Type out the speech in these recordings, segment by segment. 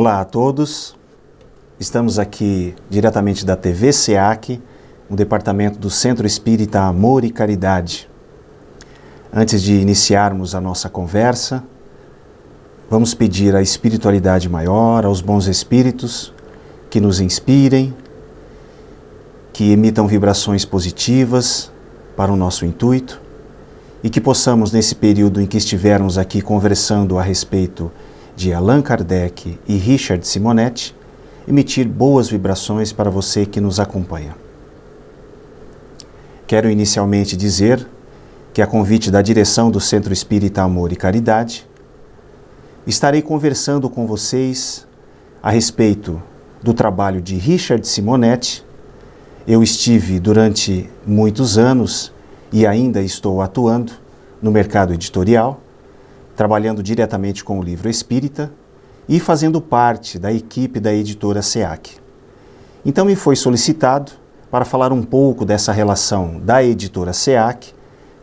Olá a todos. Estamos aqui diretamente da TV SEAC, no departamento do Centro Espírita Amor e Caridade. Antes de iniciarmos a nossa conversa, vamos pedir à espiritualidade maior, aos bons espíritos, que nos inspirem, que emitam vibrações positivas para o nosso intuito e que possamos, nesse período em que estivermos aqui conversando a respeito de Allan Kardec e Richard Simonetti, emitir boas vibrações para você que nos acompanha. Quero inicialmente dizer que, a convite da direção do Centro Espírita Amor e Caridade, estarei conversando com vocês a respeito do trabalho de Richard Simonetti. Eu estive durante muitos anos e ainda estou atuando no mercado editorial, trabalhando diretamente com o livro espírita e fazendo parte da equipe da editora SEAC. Então me foi solicitado para falar um pouco dessa relação da editora SEAC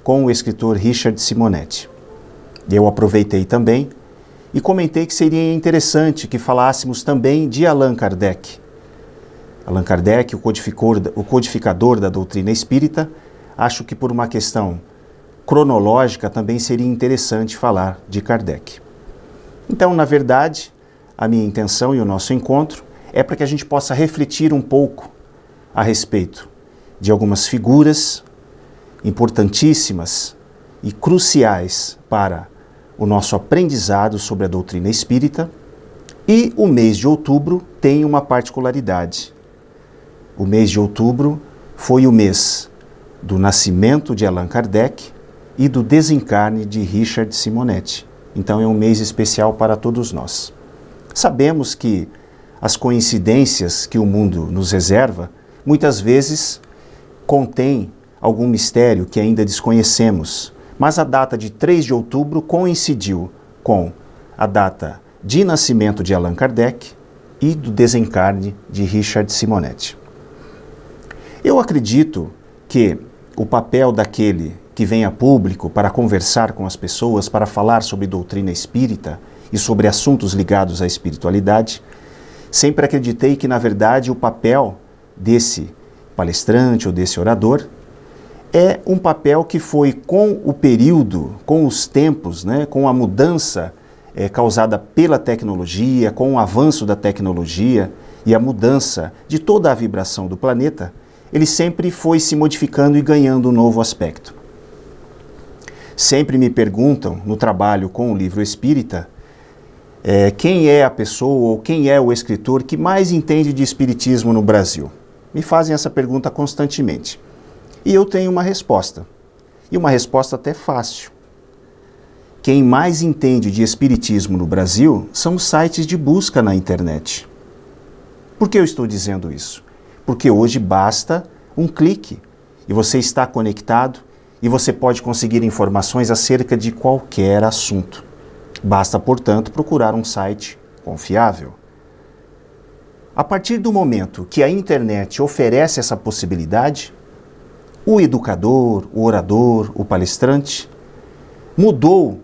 com o escritor Richard Simonetti. Eu aproveitei também e comentei que seria interessante que falássemos também de Allan Kardec. Allan Kardec, o codificador, o codificador da doutrina espírita, acho que por uma questão cronológica também seria interessante falar de Kardec. Então, na verdade, a minha intenção e o nosso encontro é para que a gente possa refletir um pouco a respeito de algumas figuras importantíssimas e cruciais para o nosso aprendizado sobre a doutrina espírita. E o mês de outubro tem uma particularidade. O mês de outubro foi o mês do nascimento de Allan Kardec e do desencarne de Richard Simonetti. Então é um mês especial para todos nós. Sabemos que as coincidências que o mundo nos reserva muitas vezes contêm algum mistério que ainda desconhecemos mas a data de 3 de outubro coincidiu com a data de nascimento de Allan Kardec e do desencarne de Richard Simonetti. Eu acredito que o papel daquele que vem a público para conversar com as pessoas, para falar sobre doutrina espírita e sobre assuntos ligados à espiritualidade, sempre acreditei que, na verdade, o papel desse palestrante ou desse orador é um papel que foi com o período, com os tempos, né, com a mudança é, causada pela tecnologia, com o avanço da tecnologia e a mudança de toda a vibração do planeta, ele sempre foi se modificando e ganhando um novo aspecto. Sempre me perguntam no trabalho com o livro espírita é, quem é a pessoa ou quem é o escritor que mais entende de espiritismo no Brasil. Me fazem essa pergunta constantemente. E eu tenho uma resposta. E uma resposta até fácil. Quem mais entende de espiritismo no Brasil são os sites de busca na internet. Por que eu estou dizendo isso? Porque hoje basta um clique e você está conectado e você pode conseguir informações acerca de qualquer assunto. Basta, portanto, procurar um site confiável. A partir do momento que a internet oferece essa possibilidade, o educador, o orador, o palestrante mudou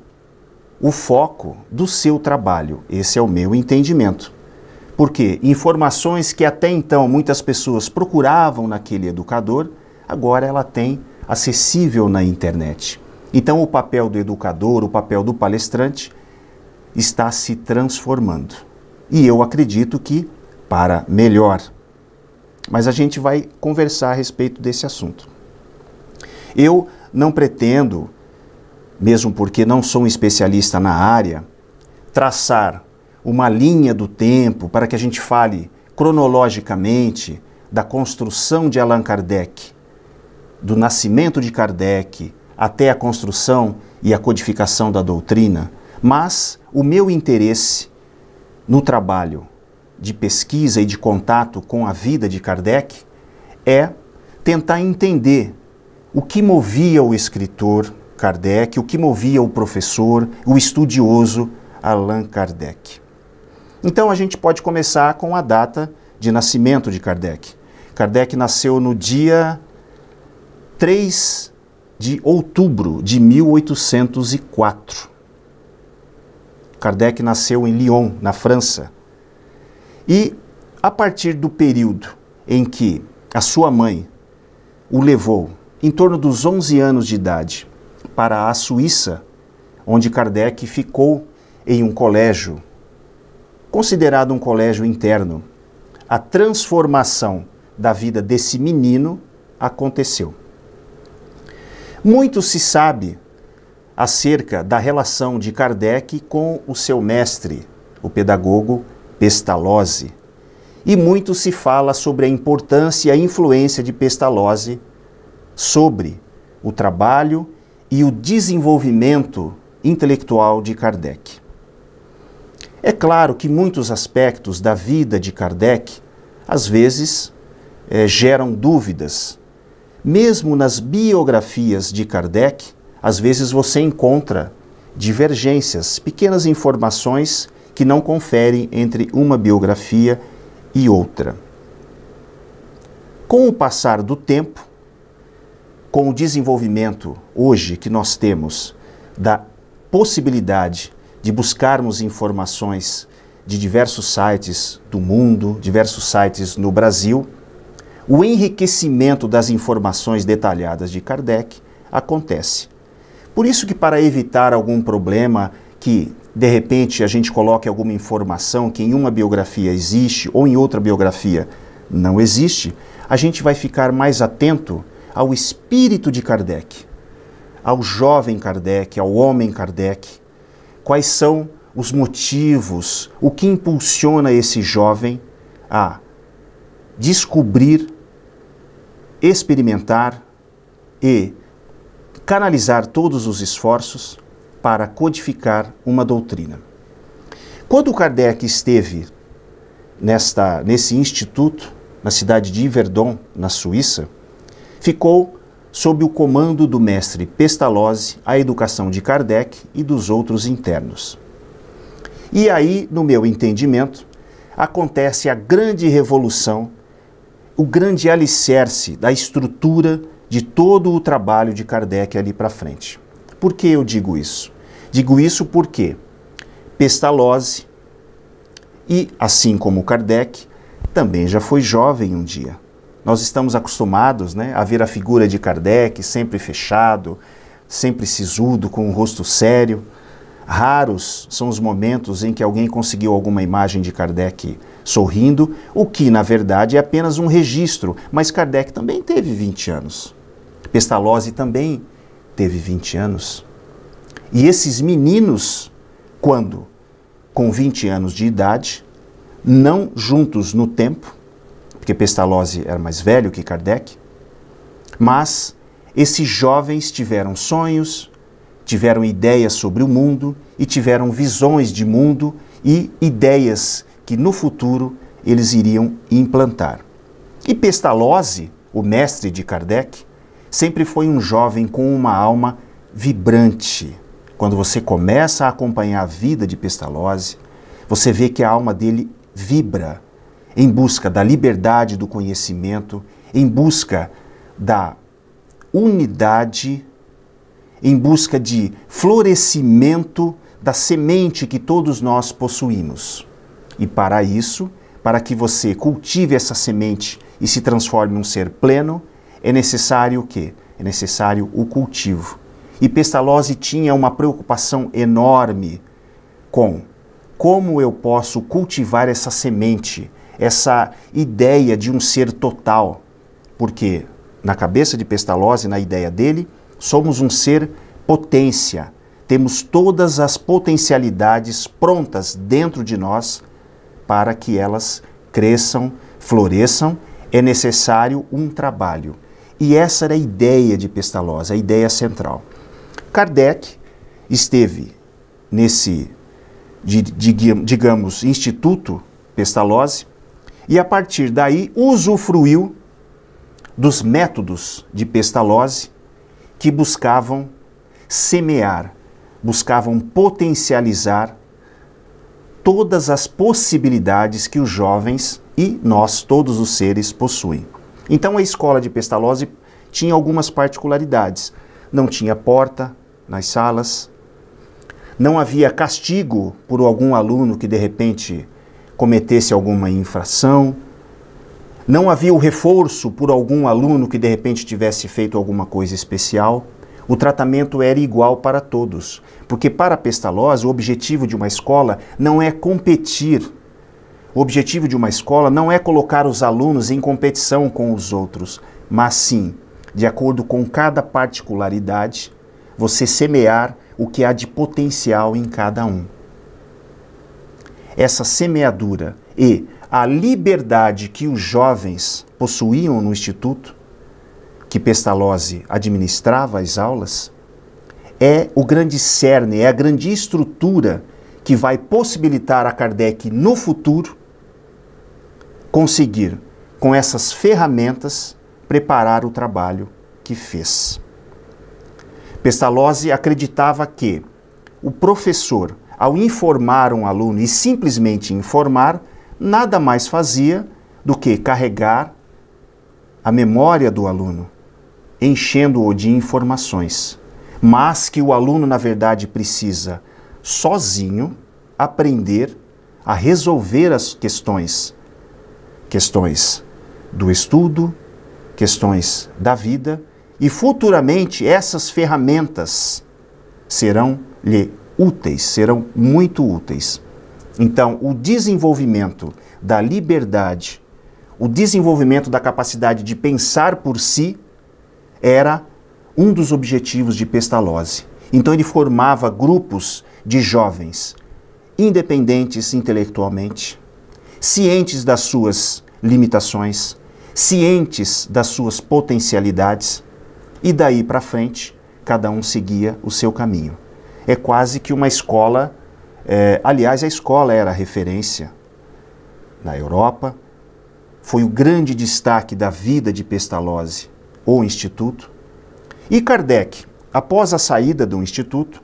o foco do seu trabalho. Esse é o meu entendimento. Porque informações que até então muitas pessoas procuravam naquele educador, agora ela tem acessível na internet. Então o papel do educador, o papel do palestrante está se transformando. E eu acredito que para melhor. Mas a gente vai conversar a respeito desse assunto. Eu não pretendo, mesmo porque não sou um especialista na área, traçar uma linha do tempo para que a gente fale cronologicamente da construção de Allan Kardec, do nascimento de Kardec até a construção e a codificação da doutrina, mas o meu interesse no trabalho de pesquisa e de contato com a vida de Kardec é tentar entender o que movia o escritor Kardec, o que movia o professor, o estudioso Allan Kardec. Então a gente pode começar com a data de nascimento de Kardec. Kardec nasceu no dia 3 de outubro de 1804. Kardec nasceu em Lyon, na França, E a partir do período em que a sua mãe o levou, em torno dos 11 anos de idade, para a Suíça, onde Kardec ficou em um colégio, considerado um colégio interno, a transformação da vida desse menino aconteceu. Muito se sabe acerca da relação de Kardec com o seu mestre, o pedagogo Pestalozzi. E muito se fala sobre a importância e a influência de Pestalozzi sobre o trabalho e o desenvolvimento intelectual de Kardec. É claro que muitos aspectos da vida de Kardec, às vezes, é, geram dúvidas. Mesmo nas biografias de Kardec, às vezes você encontra divergências, pequenas informações que não conferem entre uma biografia e outra. Com o passar do tempo, com o desenvolvimento hoje que nós temos da possibilidade de buscarmos informações de diversos sites do mundo, diversos sites no Brasil, o enriquecimento das informações detalhadas de Kardec acontece. Por isso que para evitar algum problema que de repente a gente coloque alguma informação que em uma biografia existe ou em outra biografia não existe, a gente vai ficar mais atento ao espírito de Kardec, ao jovem Kardec, ao homem Kardec. Quais são os motivos, o que impulsiona esse jovem a descobrir, experimentar e canalizar todos os esforços para codificar uma doutrina. Quando Kardec esteve nesta, nesse instituto, na cidade de Yverdon, na Suíça, ficou sob o comando do mestre Pestalozzi a educação de Kardec e dos outros internos. E aí, no meu entendimento, acontece a grande revolução, o grande alicerce da estrutura de todo o trabalho de Kardec ali para frente. Por que eu digo isso? Digo isso porque Pestalozzi, e assim como Kardec, também já foi jovem um dia. Nós estamos acostumados né, a ver a figura de Kardec sempre fechado, sempre sisudo, com um rosto sério. Raros são os momentos em que alguém conseguiu alguma imagem de Kardec sorrindo, o que na verdade é apenas um registro, mas Kardec também teve 20 anos. Pestalozzi também teve 20 anos. E esses meninos, quando com 20 anos de idade, não juntos no tempo, porque Pestalozzi era mais velho que Kardec, mas esses jovens tiveram sonhos, tiveram ideias sobre o mundo e tiveram visões de mundo e ideias que no futuro eles iriam implantar. E Pestalozzi, o mestre de Kardec, sempre foi um jovem com uma alma vibrante. Quando você começa a acompanhar a vida de Pestalozzi, você vê que a alma dele vibra em busca da liberdade do conhecimento, em busca da unidade, em busca de florescimento da semente que todos nós possuímos. E para isso, para que você cultive essa semente e se transforme em um ser pleno, é necessário o quê? É necessário o cultivo. E Pestalozzi tinha uma preocupação enorme com como eu posso cultivar essa semente, essa ideia de um ser total. Porque na cabeça de Pestalozzi, na ideia dele, somos um ser potência. Temos todas as potencialidades prontas dentro de nós para que elas cresçam, floresçam. É necessário um trabalho. E essa era a ideia de Pestalozzi, a ideia central. Kardec esteve nesse, digamos, Instituto Pestalozzi e a partir daí usufruiu dos métodos de Pestalozzi que buscavam semear, buscavam potencializar todas as possibilidades que os jovens e nós, todos os seres, possuem. Então a escola de Pestalozzi tinha algumas particularidades. Não tinha porta nas salas, não havia castigo por algum aluno que de repente cometesse alguma infração, não havia o reforço por algum aluno que de repente tivesse feito alguma coisa especial. O tratamento era igual para todos, porque para Pestalozzi o objetivo de uma escola não é competir. O objetivo de uma escola não é colocar os alunos em competição com os outros, mas sim, de acordo com cada particularidade, você semear o que há de potencial em cada um. Essa semeadura e a liberdade que os jovens possuíam no instituto, que Pestalozzi administrava as aulas, é o grande cerne, é a grande estrutura que vai possibilitar a Kardec no futuro conseguir, com essas ferramentas, preparar o trabalho que fez. Pestalozzi acreditava que o professor, ao informar um aluno e simplesmente informar, nada mais fazia do que carregar a memória do aluno, enchendo-o de informações, mas que o aluno, na verdade, precisa sozinho aprender a resolver as questões, questões do estudo, questões da vida, e futuramente essas ferramentas serão-lhe úteis, serão muito úteis. Então, o desenvolvimento da liberdade, o desenvolvimento da capacidade de pensar por si, era um dos objetivos de Pestalozzi. Então, ele formava grupos de jovens independentes intelectualmente, cientes das suas limitações, cientes das suas potencialidades, e daí para frente, cada um seguia o seu caminho. É quase que uma escola é, aliás, a escola era referência na Europa, foi o grande destaque da vida de Pestalozzi, o Instituto. E Kardec, após a saída do Instituto,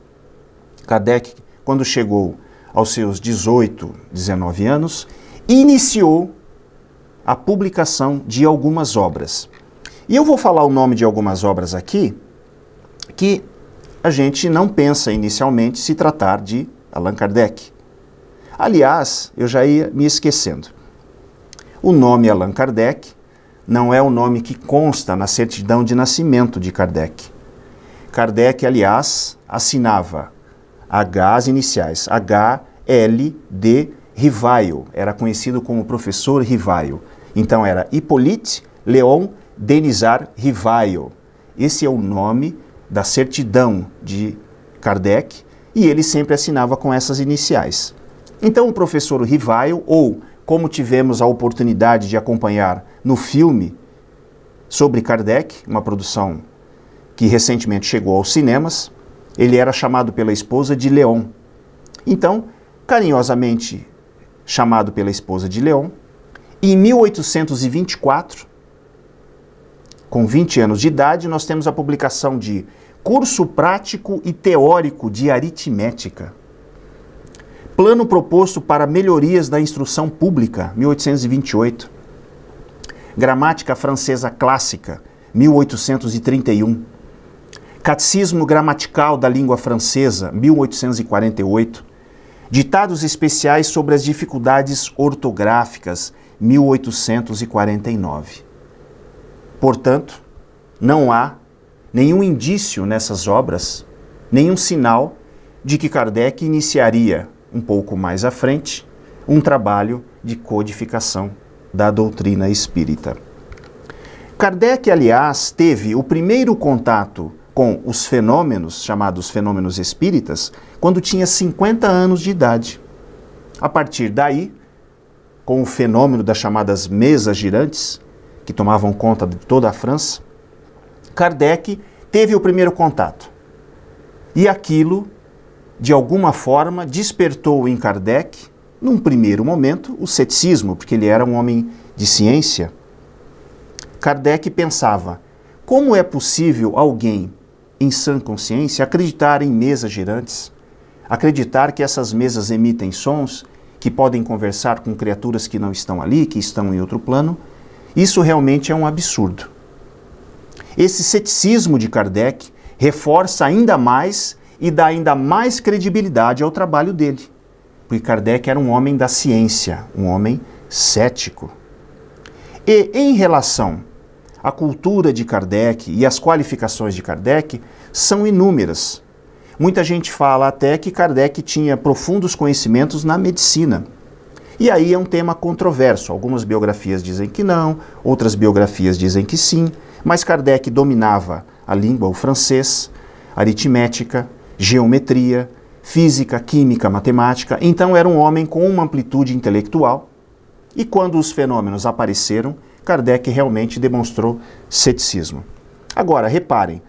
Kardec, quando chegou aos seus 18, 19 anos, iniciou a publicação de algumas obras. E eu vou falar o nome de algumas obras aqui que a gente não pensa inicialmente se tratar de Allan Kardec. Aliás, eu já ia me esquecendo. O nome Allan Kardec não é o nome que consta na certidão de nascimento de Kardec. Kardec, aliás, assinava H as iniciais, H, L, D, Rivaio. Era conhecido como professor Rivaio. Então era Hippolyte Leon Denizar Rivaio. Esse é o nome da certidão de Kardec e ele sempre assinava com essas iniciais. Então o professor Rivaio, ou como tivemos a oportunidade de acompanhar no filme sobre Kardec, uma produção que recentemente chegou aos cinemas, ele era chamado pela esposa de Leon. Então, carinhosamente chamado pela esposa de Leon, em 1824, com 20 anos de idade, nós temos a publicação de Curso prático e teórico de aritmética. Plano proposto para melhorias da instrução pública, 1828. Gramática francesa clássica, 1831. Catecismo gramatical da língua francesa, 1848. Ditados especiais sobre as dificuldades ortográficas, 1849. Portanto, não há nenhum indício nessas obras, nenhum sinal de que Kardec iniciaria, um pouco mais à frente, um trabalho de codificação da doutrina espírita. Kardec, aliás, teve o primeiro contato com os fenômenos, chamados fenômenos espíritas, quando tinha 50 anos de idade. A partir daí, com o fenômeno das chamadas mesas girantes, que tomavam conta de toda a França, Kardec teve o primeiro contato. E aquilo, de alguma forma, despertou em Kardec, num primeiro momento, o ceticismo, porque ele era um homem de ciência. Kardec pensava: como é possível alguém em sã consciência acreditar em mesas girantes? Acreditar que essas mesas emitem sons, que podem conversar com criaturas que não estão ali, que estão em outro plano? Isso realmente é um absurdo. Esse ceticismo de Kardec reforça ainda mais e dá ainda mais credibilidade ao trabalho dele. Porque Kardec era um homem da ciência, um homem cético. E em relação à cultura de Kardec e as qualificações de Kardec, são inúmeras. Muita gente fala até que Kardec tinha profundos conhecimentos na medicina. E aí é um tema controverso. Algumas biografias dizem que não, outras biografias dizem que sim, mas Kardec dominava a língua, o francês, aritmética, geometria, física, química, matemática, então era um homem com uma amplitude intelectual. E quando os fenômenos apareceram, Kardec realmente demonstrou ceticismo. Agora, reparem,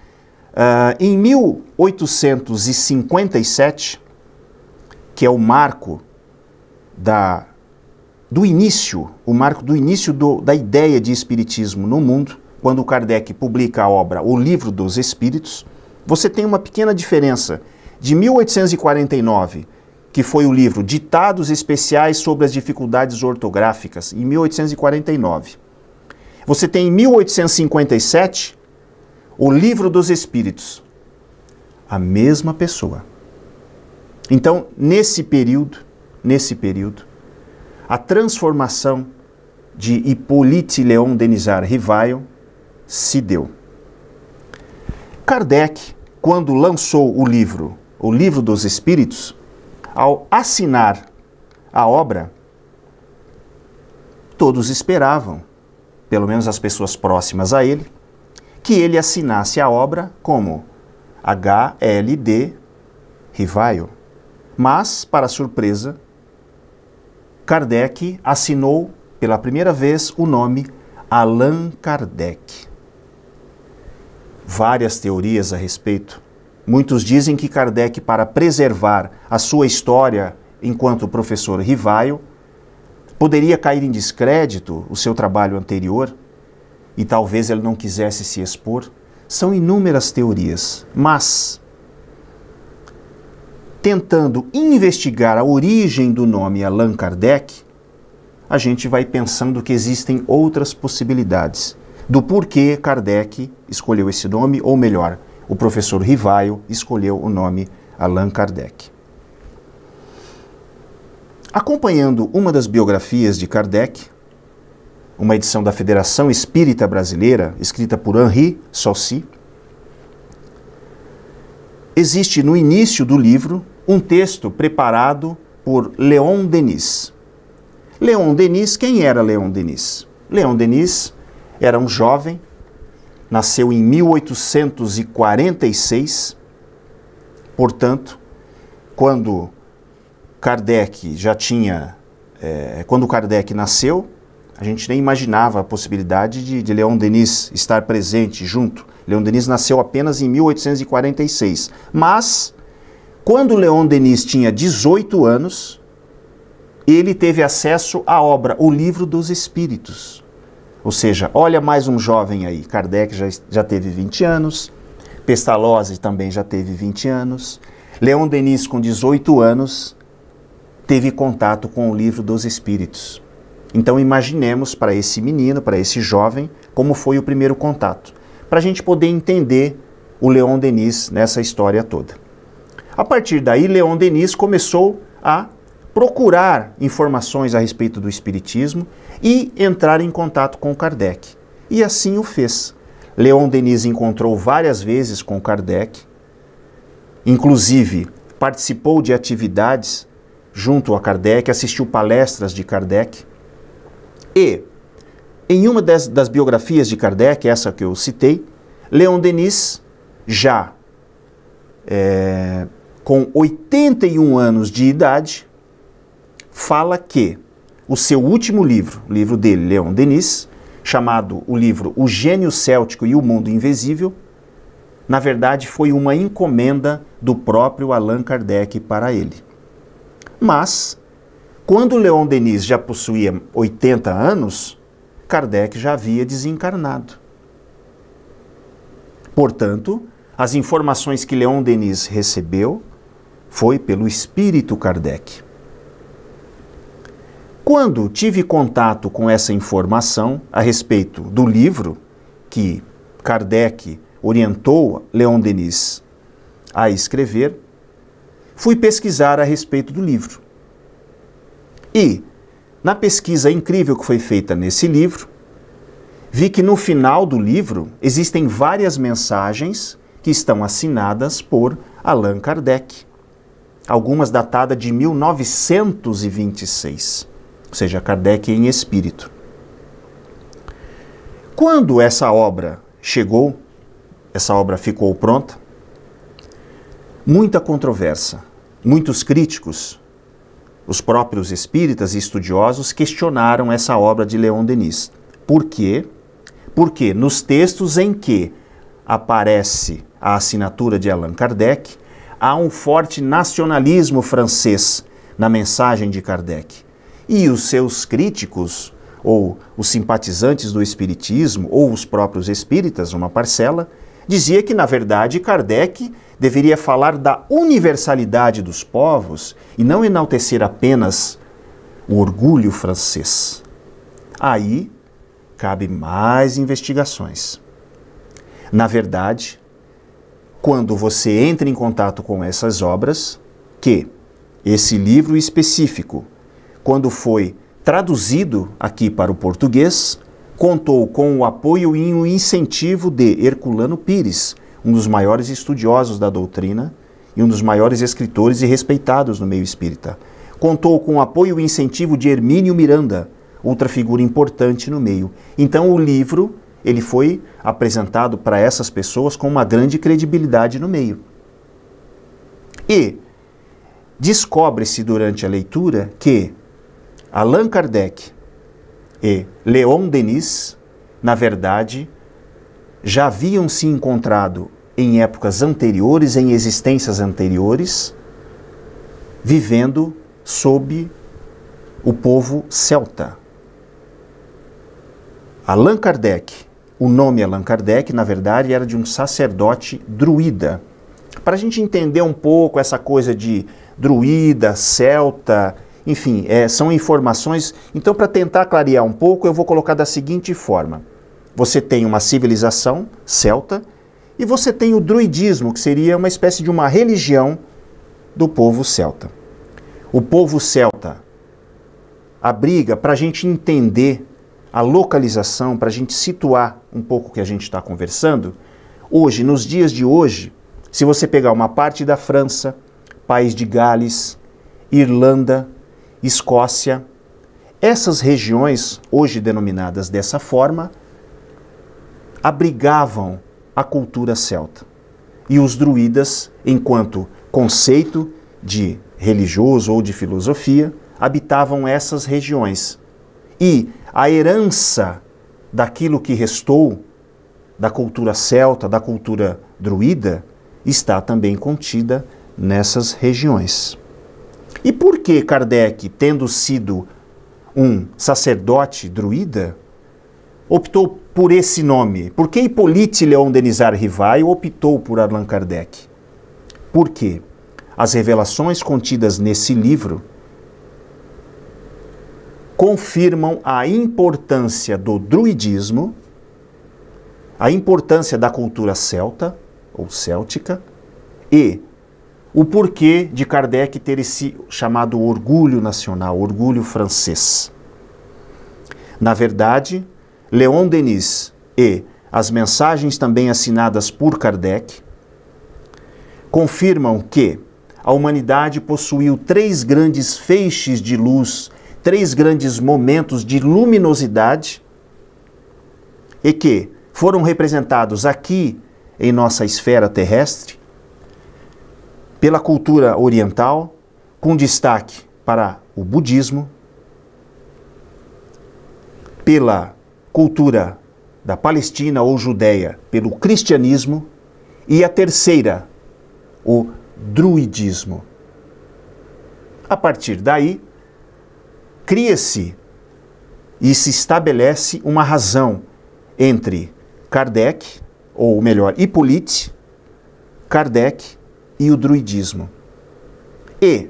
uh, em 1857, que é o marco da, do início, o marco do início do, da ideia de espiritismo no mundo, quando Kardec publica a obra O Livro dos Espíritos, você tem uma pequena diferença de 1849, que foi o livro Ditados Especiais sobre as Dificuldades Ortográficas, em 1849. Você tem em 1857 o Livro dos Espíritos. A mesma pessoa. Então, nesse período, nesse período, a transformação de Hippolyte Léon Denisard Rivail se deu. Kardec, quando lançou o livro o Livro dos Espíritos, ao assinar a obra, todos esperavam, pelo menos as pessoas próximas a ele, que ele assinasse a obra como HLD Rivaio. Mas, para surpresa, Kardec assinou pela primeira vez o nome Allan Kardec. Várias teorias a respeito Muitos dizem que Kardec, para preservar a sua história enquanto professor rivaio, poderia cair em descrédito o seu trabalho anterior e talvez ele não quisesse se expor. São inúmeras teorias, mas tentando investigar a origem do nome Allan Kardec, a gente vai pensando que existem outras possibilidades do porquê Kardec escolheu esse nome, ou melhor, o professor Rivaio escolheu o nome Allan Kardec. Acompanhando uma das biografias de Kardec, uma edição da Federação Espírita Brasileira, escrita por Henri Saucy, existe no início do livro um texto preparado por Leon Denis. Leon Denis, quem era Leon Denis? Leon Denis era um jovem nasceu em 1846, portanto, quando Kardec já tinha. É, quando Kardec nasceu, a gente nem imaginava a possibilidade de, de Leon Denis estar presente junto. Leon Denis nasceu apenas em 1846. Mas, quando Leon Denis tinha 18 anos, ele teve acesso à obra O Livro dos Espíritos, ou seja, olha mais um jovem aí. Kardec já, já teve 20 anos, Pestalozzi também já teve 20 anos, Leon Denis, com 18 anos, teve contato com o livro dos Espíritos. Então imaginemos para esse menino, para esse jovem, como foi o primeiro contato, para a gente poder entender o Leon Denis nessa história toda. A partir daí, Leon Denis começou a procurar informações a respeito do Espiritismo e entrar em contato com Kardec. E assim o fez. Leon Denis encontrou várias vezes com Kardec, inclusive participou de atividades junto a Kardec, assistiu palestras de Kardec. E, em uma das, das biografias de Kardec, essa que eu citei, Leon Denis, já é, com 81 anos de idade, fala que o seu último livro, livro dele, Leon Denis, chamado o livro O Gênio Céltico e o Mundo Invisível, na verdade foi uma encomenda do próprio Allan Kardec para ele. Mas, quando Leon Denis já possuía 80 anos, Kardec já havia desencarnado. Portanto, as informações que Leon Denis recebeu foi pelo espírito Kardec. Quando tive contato com essa informação a respeito do livro que Kardec orientou Leon Denis a escrever, fui pesquisar a respeito do livro. E, na pesquisa incrível que foi feita nesse livro, vi que no final do livro existem várias mensagens que estão assinadas por Allan Kardec, algumas datadas de 1926, ou seja, Kardec em espírito. Quando essa obra chegou, essa obra ficou pronta, muita controvérsia, muitos críticos, os próprios espíritas e estudiosos questionaram essa obra de Leon Denis. Por quê? Porque nos textos em que aparece a assinatura de Allan Kardec, há um forte nacionalismo francês na mensagem de Kardec. E os seus críticos, ou os simpatizantes do Espiritismo, ou os próprios espíritas, uma parcela, dizia que, na verdade, Kardec deveria falar da universalidade dos povos e não enaltecer apenas o orgulho francês. Aí cabe mais investigações. Na verdade, quando você entra em contato com essas obras, que esse livro específico, quando foi traduzido aqui para o português, contou com o apoio e o incentivo de Herculano Pires, um dos maiores estudiosos da doutrina e um dos maiores escritores e respeitados no meio espírita. Contou com o apoio e incentivo de Hermínio Miranda, outra figura importante no meio. Então o livro ele foi apresentado para essas pessoas com uma grande credibilidade no meio. E descobre-se durante a leitura que Allan Kardec e Leon Denis, na verdade, já haviam se encontrado em épocas anteriores, em existências anteriores, vivendo sob o povo celta. Allan Kardec o nome Allan Kardec, na verdade, era de um sacerdote druida. Para a gente entender um pouco essa coisa de druida, celta, enfim, é, são informações. Então, para tentar clarear um pouco, eu vou colocar da seguinte forma: você tem uma civilização celta e você tem o druidismo, que seria uma espécie de uma religião do povo celta. O povo celta abriga para a gente entender a localização, para a gente situar um pouco o que a gente está conversando, hoje, nos dias de hoje, se você pegar uma parte da França, País de Gales, Irlanda, Escócia, essas regiões, hoje denominadas dessa forma, abrigavam a cultura celta. E os druidas, enquanto conceito de religioso ou de filosofia, habitavam essas regiões. E a herança daquilo que restou da cultura celta, da cultura druida, está também contida nessas regiões. E por que Kardec, tendo sido um sacerdote druida, optou por esse nome? Por que Hippolyte Leon Denisard Rivail optou por Allan Kardec? Porque as revelações contidas nesse livro confirmam a importância do druidismo, a importância da cultura celta ou céltica e o porquê de Kardec ter esse chamado orgulho nacional, orgulho francês. Na verdade, Leon Denis e as mensagens também assinadas por Kardec confirmam que a humanidade possuiu três grandes feixes de luz três grandes momentos de luminosidade e que foram representados aqui em nossa esfera terrestre pela cultura oriental, com destaque para o budismo, pela cultura da Palestina ou Judéia, pelo cristianismo, e a terceira, o druidismo. A partir daí, cria-se e se estabelece uma razão entre Kardec, ou melhor, Hippolyte, Kardec e o druidismo. E,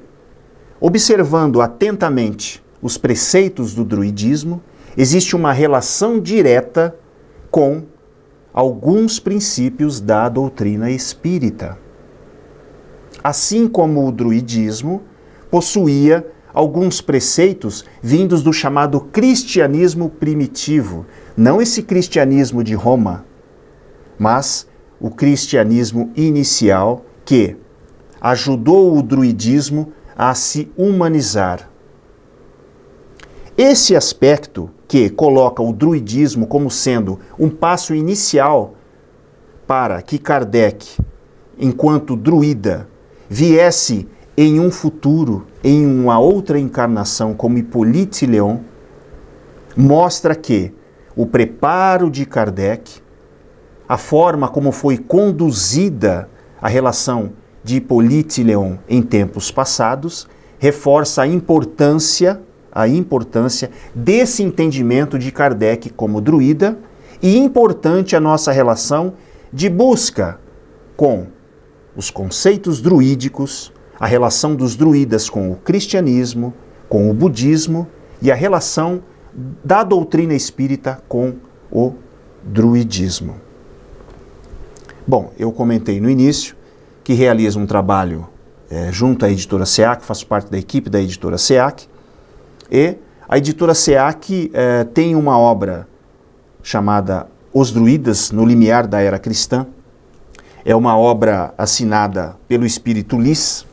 observando atentamente os preceitos do druidismo, existe uma relação direta com alguns princípios da doutrina espírita. Assim como o druidismo possuía alguns preceitos vindos do chamado cristianismo primitivo. Não esse cristianismo de Roma, mas o cristianismo inicial que ajudou o druidismo a se humanizar. Esse aspecto que coloca o druidismo como sendo um passo inicial para que Kardec, enquanto druida, viesse em um futuro, em uma outra encarnação como Hippolyte Leon, mostra que o preparo de Kardec, a forma como foi conduzida a relação de Hippolyte Leon em tempos passados, reforça a importância, a importância desse entendimento de Kardec como druida e importante a nossa relação de busca com os conceitos druídicos, a relação dos druidas com o cristianismo, com o budismo e a relação da doutrina espírita com o druidismo. Bom, eu comentei no início que realiza um trabalho é, junto à editora SEAC, faço parte da equipe da editora SEAC, e a editora SEAC é, tem uma obra chamada Os Druidas no Limiar da Era Cristã. É uma obra assinada pelo espírito Lis,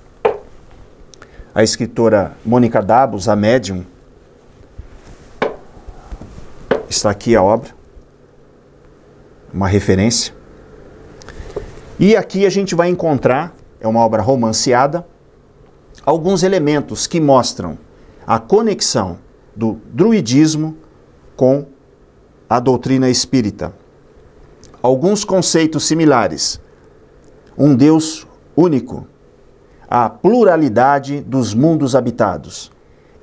a escritora Mônica Dabos, a médium. Está aqui a obra, uma referência. E aqui a gente vai encontrar, é uma obra romanceada, alguns elementos que mostram a conexão do druidismo com a doutrina espírita. Alguns conceitos similares. Um Deus único, a pluralidade dos mundos habitados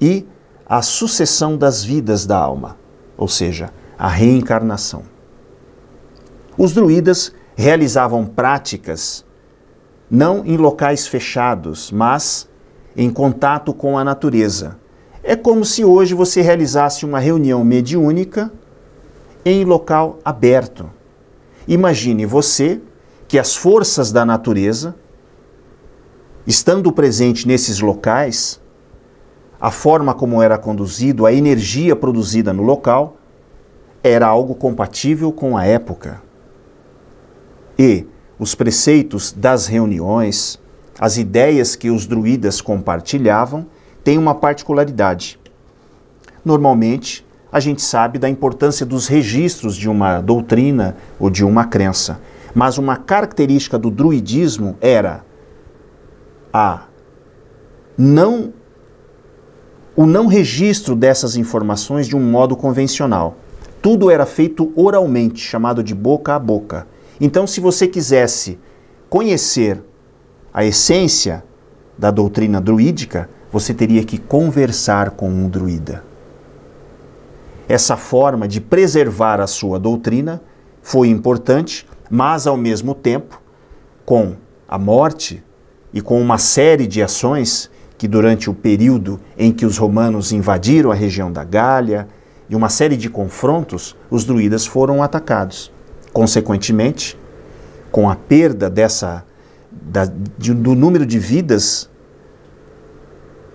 e a sucessão das vidas da alma, ou seja, a reencarnação. Os druidas realizavam práticas não em locais fechados, mas em contato com a natureza. É como se hoje você realizasse uma reunião mediúnica em local aberto. Imagine você que as forças da natureza, estando presente nesses locais, a forma como era conduzido, a energia produzida no local, era algo compatível com a época. E os preceitos das reuniões, as ideias que os druidas compartilhavam, têm uma particularidade. Normalmente, a gente sabe da importância dos registros de uma doutrina ou de uma crença, mas uma característica do druidismo era a não o não registro dessas informações de um modo convencional. Tudo era feito oralmente, chamado de boca a boca. Então, se você quisesse conhecer a essência da doutrina druídica, você teria que conversar com um druida. Essa forma de preservar a sua doutrina foi importante, mas ao mesmo tempo, com a morte e com uma série de ações que durante o período em que os romanos invadiram a região da Gália e uma série de confrontos, os druidas foram atacados. Consequentemente, com a perda dessa da, de, do número de vidas,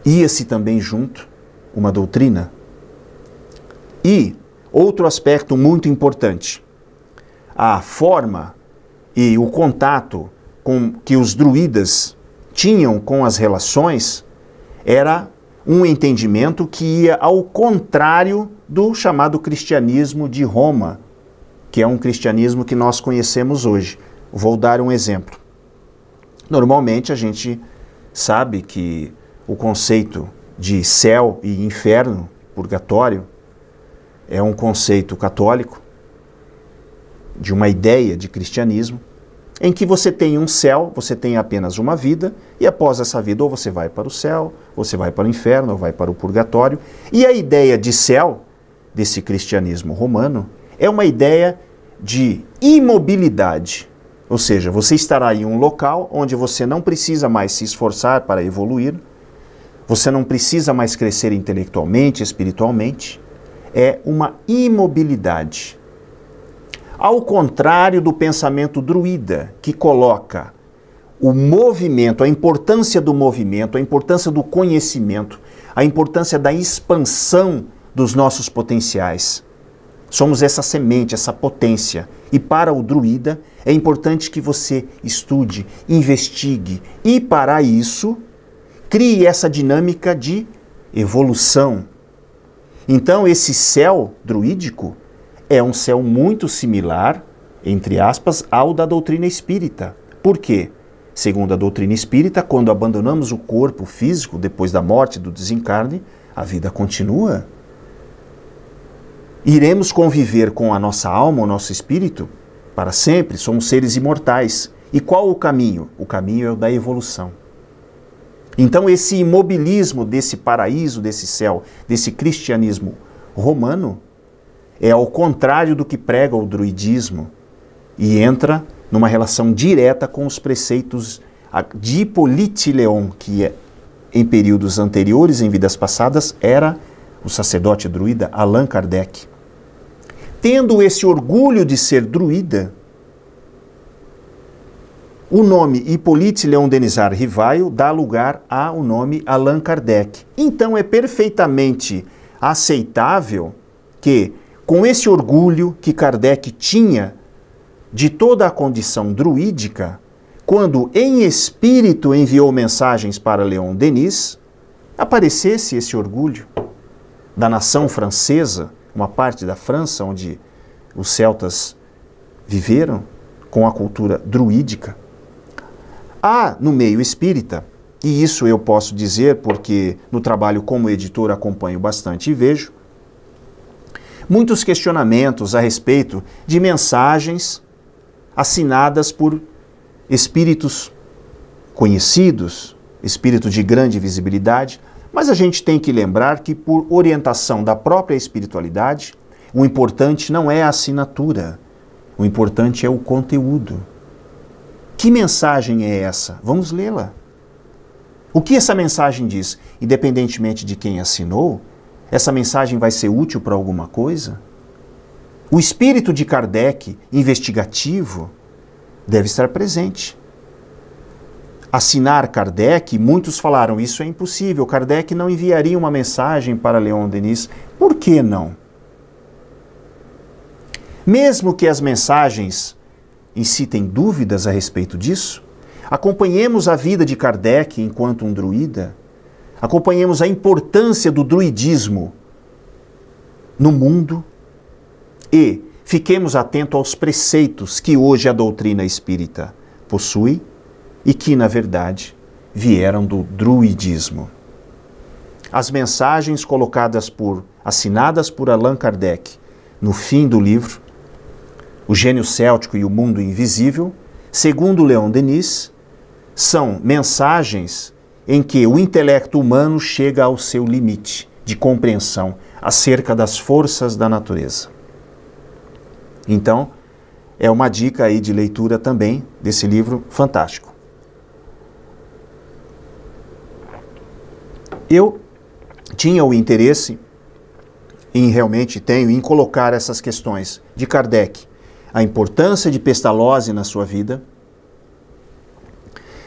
ia-se também junto uma doutrina. E outro aspecto muito importante, a forma e o contato com que os druidas tinham com as relações era um entendimento que ia ao contrário do chamado cristianismo de Roma, que é um cristianismo que nós conhecemos hoje. Vou dar um exemplo. Normalmente a gente sabe que o conceito de céu e inferno, purgatório, é um conceito católico, de uma ideia de cristianismo, em que você tem um céu, você tem apenas uma vida, e após essa vida ou você vai para o céu, ou você vai para o inferno, ou vai para o purgatório. E a ideia de céu, desse cristianismo romano, é uma ideia de imobilidade. Ou seja, você estará em um local onde você não precisa mais se esforçar para evoluir, você não precisa mais crescer intelectualmente, espiritualmente. É uma imobilidade. Ao contrário do pensamento druida, que coloca o movimento, a importância do movimento, a importância do conhecimento, a importância da expansão dos nossos potenciais. Somos essa semente, essa potência. E para o druida é importante que você estude, investigue e, para isso, crie essa dinâmica de evolução. Então, esse céu druídico é um céu muito similar, entre aspas, ao da doutrina espírita. Por quê? Segundo a doutrina espírita, quando abandonamos o corpo físico depois da morte, do desencarne, a vida continua. Iremos conviver com a nossa alma, o nosso espírito, para sempre. Somos seres imortais. E qual o caminho? O caminho é o da evolução. Então, esse imobilismo desse paraíso, desse céu, desse cristianismo romano, é ao contrário do que prega o druidismo e entra numa relação direta com os preceitos de Hippolyte que é, em períodos anteriores, em vidas passadas, era o sacerdote druida Allan Kardec. Tendo esse orgulho de ser druida, o nome Hippolyte Leon Denisard Rivaio dá lugar ao nome Allan Kardec. Então é perfeitamente aceitável que, com esse orgulho que Kardec tinha de toda a condição druídica, quando em espírito enviou mensagens para Leon Denis, aparecesse esse orgulho da nação francesa, uma parte da França onde os celtas viveram com a cultura druídica. Há no meio espírita, e isso eu posso dizer porque no trabalho como editor acompanho bastante e vejo, muitos questionamentos a respeito de mensagens assinadas por espíritos conhecidos, espírito de grande visibilidade, mas a gente tem que lembrar que, por orientação da própria espiritualidade, o importante não é a assinatura, o importante é o conteúdo. Que mensagem é essa? Vamos lê-la. O que essa mensagem diz? Independentemente de quem assinou, essa mensagem vai ser útil para alguma coisa? O espírito de Kardec, investigativo, deve estar presente. Assinar Kardec, muitos falaram isso é impossível. Kardec não enviaria uma mensagem para Leon Denis. Por que não? Mesmo que as mensagens incitem dúvidas a respeito disso? Acompanhemos a vida de Kardec enquanto um druida? Acompanhemos a importância do druidismo no mundo? E fiquemos atentos aos preceitos que hoje a doutrina espírita possui e que, na verdade, vieram do druidismo. As mensagens colocadas por, assinadas por Allan Kardec no fim do livro, o Gênio Céltico e o Mundo Invisível, segundo Leon Denis, são mensagens em que o intelecto humano chega ao seu limite de compreensão acerca das forças da natureza. Então, é uma dica aí de leitura também desse livro fantástico. Eu tinha o interesse em realmente tenho em colocar essas questões de Kardec a importância de Pestalozzi na sua vida,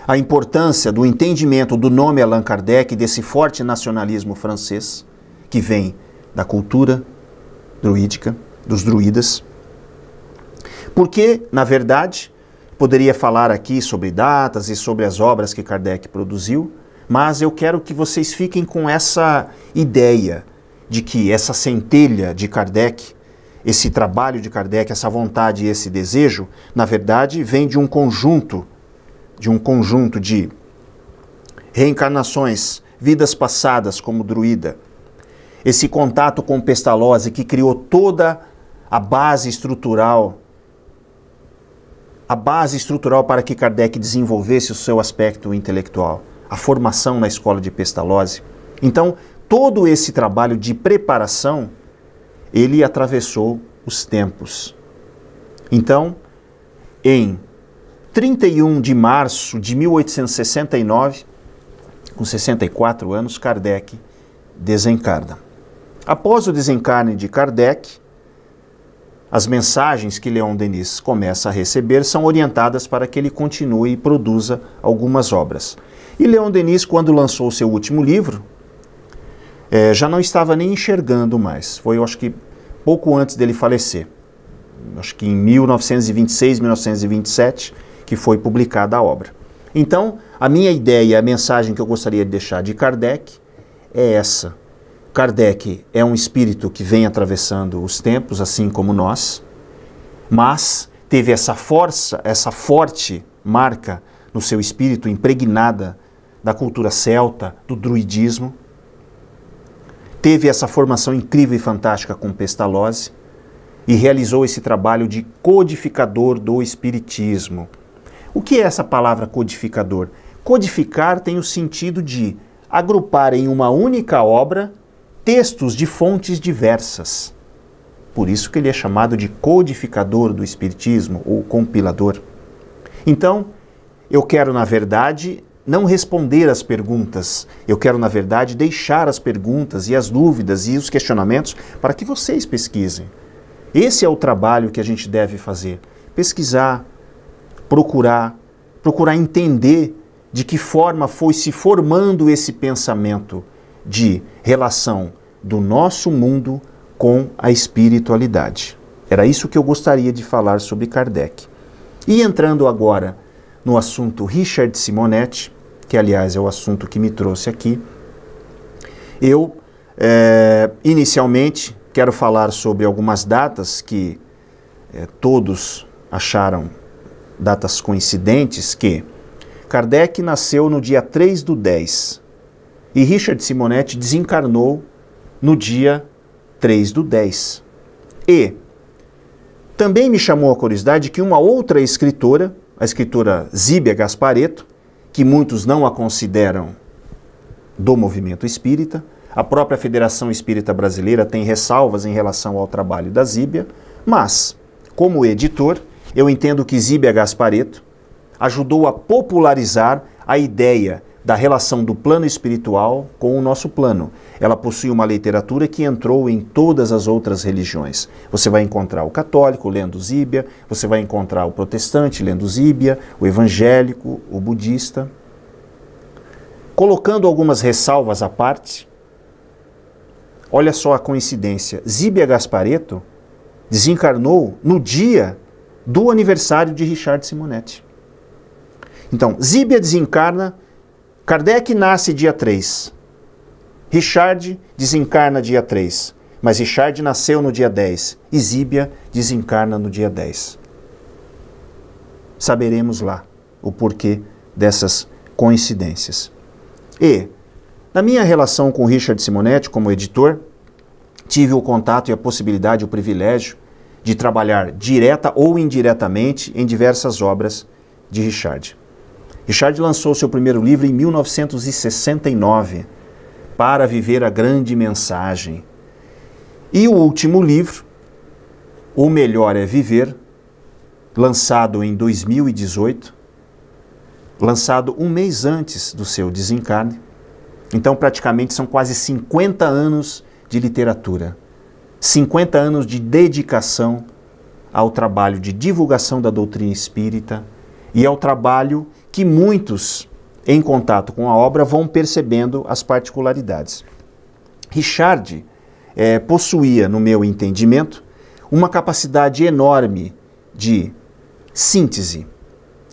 a importância do entendimento do nome Allan Kardec, desse forte nacionalismo francês, que vem da cultura druídica, dos druidas. Porque, na verdade, poderia falar aqui sobre datas e sobre as obras que Kardec produziu, mas eu quero que vocês fiquem com essa ideia de que essa centelha de Kardec esse trabalho de Kardec, essa vontade e esse desejo, na verdade, vem de um conjunto, de um conjunto de reencarnações, vidas passadas como druida. Esse contato com Pestalozzi que criou toda a base estrutural, a base estrutural para que Kardec desenvolvesse o seu aspecto intelectual, a formação na escola de Pestalozzi. Então, todo esse trabalho de preparação ele atravessou os tempos. Então, em 31 de março de 1869, com 64 anos, Kardec desencarna. Após o desencarne de Kardec, as mensagens que Leon Denis começa a receber são orientadas para que ele continue e produza algumas obras. E Leon Denis, quando lançou seu último livro, é, já não estava nem enxergando mais. Foi, eu acho que, pouco antes dele falecer. Acho que em 1926, 1927, que foi publicada a obra. Então, a minha ideia, a mensagem que eu gostaria de deixar de Kardec é essa. Kardec é um espírito que vem atravessando os tempos, assim como nós, mas teve essa força, essa forte marca no seu espírito impregnada da cultura celta, do druidismo. Teve essa formação incrível e fantástica com Pestalozzi e realizou esse trabalho de codificador do espiritismo. O que é essa palavra codificador? Codificar tem o sentido de agrupar em uma única obra textos de fontes diversas. Por isso que ele é chamado de codificador do espiritismo ou compilador. Então, eu quero, na verdade, não responder às perguntas. Eu quero, na verdade, deixar as perguntas e as dúvidas e os questionamentos para que vocês pesquisem. Esse é o trabalho que a gente deve fazer. Pesquisar, procurar, procurar entender de que forma foi se formando esse pensamento de relação do nosso mundo com a espiritualidade. Era isso que eu gostaria de falar sobre Kardec. E entrando agora no assunto Richard Simonetti, que aliás é o assunto que me trouxe aqui, eu é, inicialmente quero falar sobre algumas datas que é, todos acharam datas coincidentes, que Kardec nasceu no dia 3 do 10 e Richard Simonetti desencarnou no dia 3 do 10. E também me chamou a curiosidade que uma outra escritora, a escritora Zíbia Gaspareto, que muitos não a consideram do movimento espírita, a própria Federação Espírita Brasileira tem ressalvas em relação ao trabalho da Zíbia, mas, como editor, eu entendo que Zíbia Gaspareto ajudou a popularizar a ideia da relação do plano espiritual com o nosso plano. Ela possui uma literatura que entrou em todas as outras religiões. Você vai encontrar o católico lendo Zíbia, você vai encontrar o protestante lendo Zíbia, o evangélico, o budista. Colocando algumas ressalvas à parte, olha só a coincidência. Zíbia Gaspareto desencarnou no dia do aniversário de Richard Simonetti. Então, Zíbia desencarna Kardec nasce dia 3. Richard desencarna dia 3. Mas Richard nasceu no dia 10. E Zíbia desencarna no dia 10. Saberemos lá o porquê dessas coincidências. E, na minha relação com Richard Simonetti como editor, tive o contato e a possibilidade, o privilégio de trabalhar direta ou indiretamente em diversas obras de Richard. Richard lançou seu primeiro livro em 1969, Para Viver a Grande Mensagem. E o último livro, O Melhor é Viver, lançado em 2018, lançado um mês antes do seu desencarne. Então, praticamente são quase 50 anos de literatura, 50 anos de dedicação ao trabalho de divulgação da doutrina espírita e ao trabalho que muitos, em contato com a obra, vão percebendo as particularidades. Richard é, possuía, no meu entendimento, uma capacidade enorme de síntese.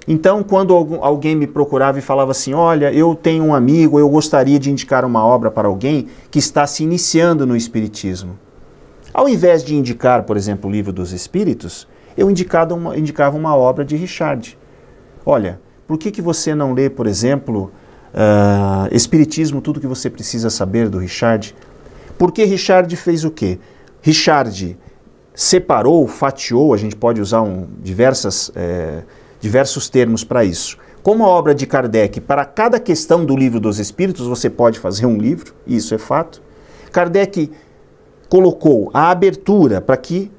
Então, quando alguém me procurava e falava assim: Olha, eu tenho um amigo, eu gostaria de indicar uma obra para alguém que está se iniciando no Espiritismo. Ao invés de indicar, por exemplo, o Livro dos Espíritos, eu indicava uma, indicava uma obra de Richard. Olha, por que, que você não lê, por exemplo, uh, Espiritismo, tudo que você precisa saber do Richard? Porque Richard fez o quê? Richard separou, fatiou, a gente pode usar um, diversas, é, diversos termos para isso. Como a obra de Kardec, para cada questão do livro dos Espíritos, você pode fazer um livro, isso é fato. Kardec colocou a abertura para que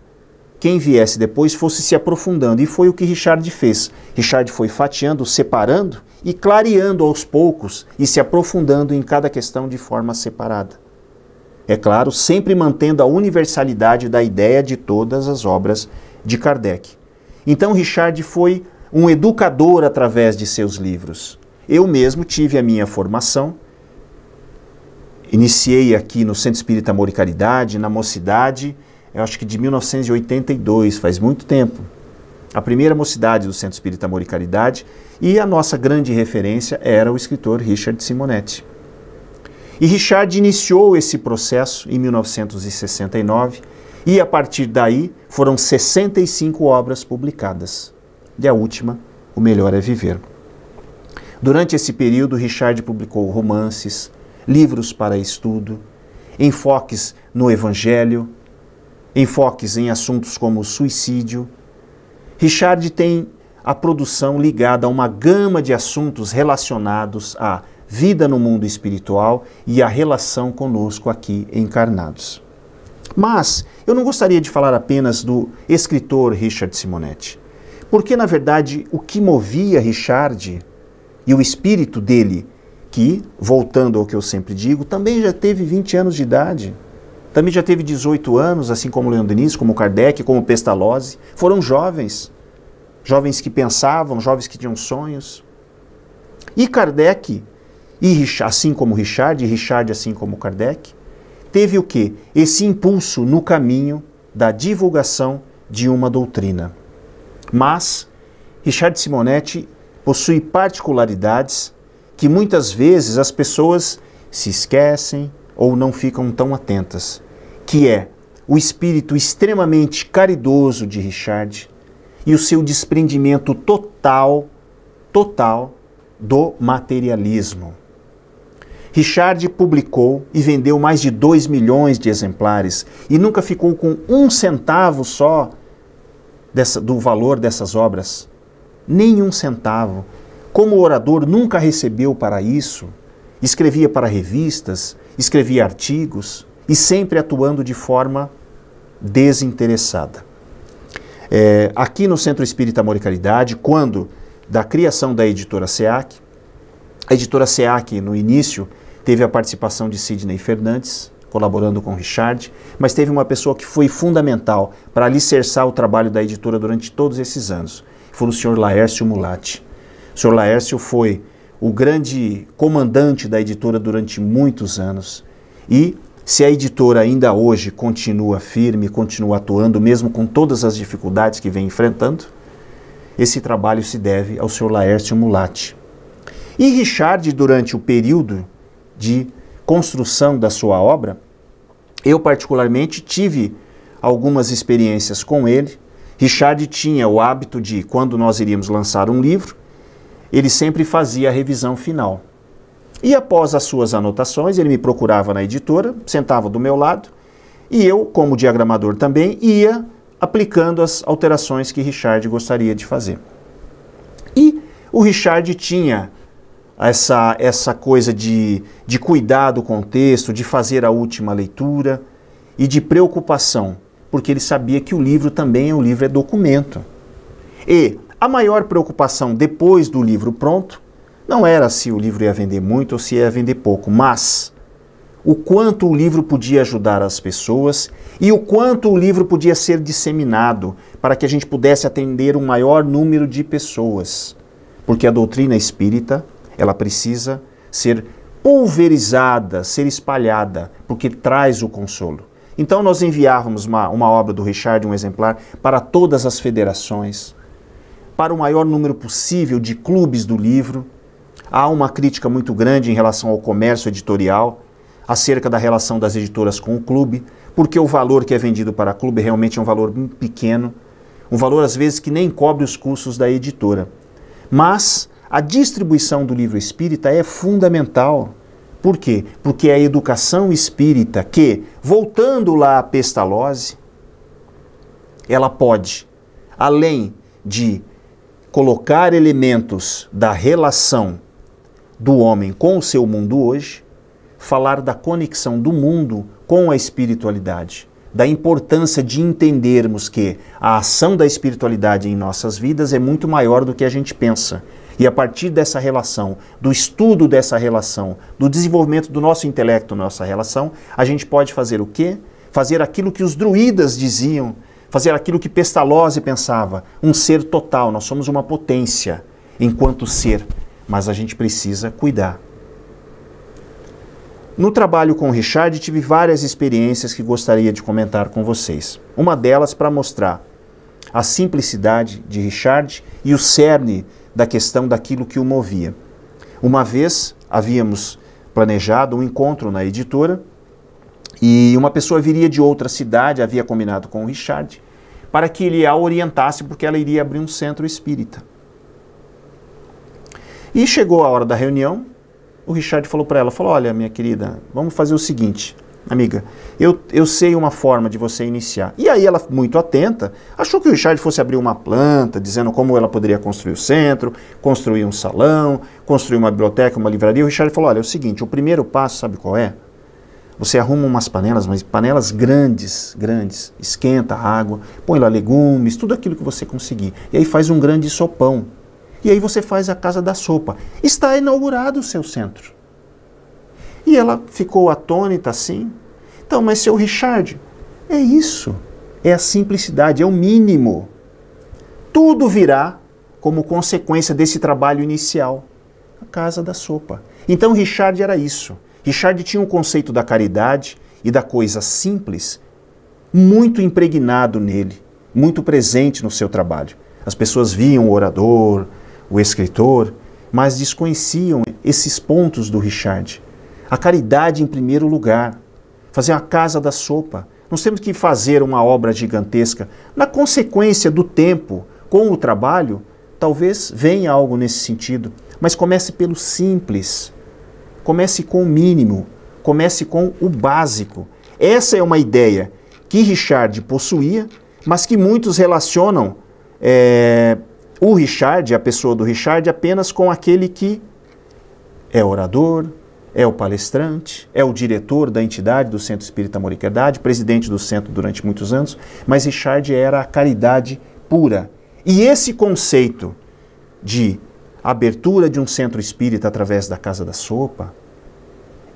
quem viesse depois fosse se aprofundando. E foi o que Richard fez. Richard foi fatiando, separando e clareando aos poucos e se aprofundando em cada questão de forma separada. É claro, sempre mantendo a universalidade da ideia de todas as obras de Kardec. Então, Richard foi um educador através de seus livros. Eu mesmo tive a minha formação iniciei aqui no Centro Espírita Amor e Caridade, na Mocidade, eu acho que de 1982, faz muito tempo. A primeira mocidade do Centro Espírita Amor e Caridade, e a nossa grande referência era o escritor Richard Simonetti. E Richard iniciou esse processo em 1969 e a partir daí foram 65 obras publicadas. E a última, O Melhor é Viver. Durante esse período, Richard publicou romances, livros para estudo, enfoques no Evangelho, enfoques em assuntos como suicídio. Richard tem a produção ligada a uma gama de assuntos relacionados à vida no mundo espiritual e a relação conosco aqui encarnados. Mas eu não gostaria de falar apenas do escritor Richard Simonetti, porque na verdade o que movia Richard e o espírito dele, que, voltando ao que eu sempre digo, também já teve 20 anos de idade, também já teve 18 anos, assim como Leon Denis, como Kardec, como Pestalozzi, foram jovens, jovens que pensavam, jovens que tinham sonhos. E Kardec e assim como Richard, e Richard assim como Kardec, teve o que? Esse impulso no caminho da divulgação de uma doutrina. Mas Richard Simonetti possui particularidades que muitas vezes as pessoas se esquecem ou não ficam tão atentas, que é o espírito extremamente caridoso de Richard e o seu desprendimento total, total do materialismo. Richard publicou e vendeu mais de 2 milhões de exemplares e nunca ficou com um centavo só dessa, do valor dessas obras. Nem um centavo. Como orador, nunca recebeu para isso. Escrevia para revistas, escrevia artigos e sempre atuando de forma desinteressada. É, aqui no Centro Espírita Amor e Caridade, quando da criação da editora SEAC, a editora SEAC, no início, Teve a participação de Sidney Fernandes, colaborando com Richard, mas teve uma pessoa que foi fundamental para alicerçar o trabalho da editora durante todos esses anos. Foi o senhor Laércio Mulatti. O senhor Laércio foi o grande comandante da editora durante muitos anos e se a editora ainda hoje continua firme, continua atuando, mesmo com todas as dificuldades que vem enfrentando, esse trabalho se deve ao senhor Laércio Mulatti. E Richard, durante o período de construção da sua obra, eu particularmente tive algumas experiências com ele. Richard tinha o hábito de, quando nós iríamos lançar um livro, ele sempre fazia a revisão final. E após as suas anotações, ele me procurava na editora, sentava do meu lado, e eu, como diagramador também, ia aplicando as alterações que Richard gostaria de fazer. E o Richard tinha essa, essa coisa de, de cuidar do contexto, de fazer a última leitura e de preocupação, porque ele sabia que o livro também, o livro é documento. E a maior preocupação depois do livro pronto não era se o livro ia vender muito ou se ia vender pouco, mas o quanto o livro podia ajudar as pessoas e o quanto o livro podia ser disseminado para que a gente pudesse atender um maior número de pessoas. Porque a doutrina espírita ela precisa ser pulverizada, ser espalhada, porque traz o consolo. Então nós enviávamos uma, uma obra do Richard, um exemplar, para todas as federações, para o maior número possível de clubes do livro. Há uma crítica muito grande em relação ao comércio editorial, acerca da relação das editoras com o clube, porque o valor que é vendido para o clube realmente é um valor pequeno, um valor às vezes que nem cobre os custos da editora. Mas a distribuição do livro espírita é fundamental. Por quê? Porque é a educação espírita que, voltando lá à pestalose, ela pode, além de colocar elementos da relação do homem com o seu mundo hoje, falar da conexão do mundo com a espiritualidade, da importância de entendermos que a ação da espiritualidade em nossas vidas é muito maior do que a gente pensa e a partir dessa relação, do estudo dessa relação, do desenvolvimento do nosso intelecto, nossa relação, a gente pode fazer o quê? Fazer aquilo que os druidas diziam, fazer aquilo que Pestalozzi pensava, um ser total. Nós somos uma potência enquanto ser, mas a gente precisa cuidar. No trabalho com o Richard, tive várias experiências que gostaria de comentar com vocês. Uma delas para mostrar a simplicidade de Richard e o cerne da questão daquilo que o movia. Uma vez havíamos planejado um encontro na editora e uma pessoa viria de outra cidade, havia combinado com o Richard, para que ele a orientasse, porque ela iria abrir um centro espírita. E chegou a hora da reunião, o Richard falou para ela, falou, olha, minha querida, vamos fazer o seguinte, amiga, eu, eu sei uma forma de você iniciar. E aí ela, muito atenta, achou que o Richard fosse abrir uma planta, dizendo como ela poderia construir o centro, construir um salão, construir uma biblioteca, uma livraria. O Richard falou, olha, é o seguinte, o primeiro passo, sabe qual é? Você arruma umas panelas, mas panelas grandes, grandes, esquenta a água, põe lá legumes, tudo aquilo que você conseguir. E aí faz um grande sopão e aí você faz a casa da sopa. Está inaugurado o seu centro. E ela ficou atônita assim. Então, mas seu Richard, é isso. É a simplicidade, é o mínimo. Tudo virá como consequência desse trabalho inicial. A casa da sopa. Então, Richard era isso. Richard tinha um conceito da caridade e da coisa simples muito impregnado nele, muito presente no seu trabalho. As pessoas viam o orador, o escritor, mas desconheciam esses pontos do Richard. A caridade em primeiro lugar, fazer a casa da sopa. Nós temos que fazer uma obra gigantesca. Na consequência do tempo, com o trabalho, talvez venha algo nesse sentido, mas comece pelo simples. Comece com o mínimo, comece com o básico. Essa é uma ideia que Richard possuía, mas que muitos relacionam é, o Richard, a pessoa do Richard, apenas com aquele que é orador, é o palestrante, é o diretor da entidade do Centro Espírita Amor e presidente do centro durante muitos anos, mas Richard era a caridade pura. E esse conceito de abertura de um centro espírita através da Casa da Sopa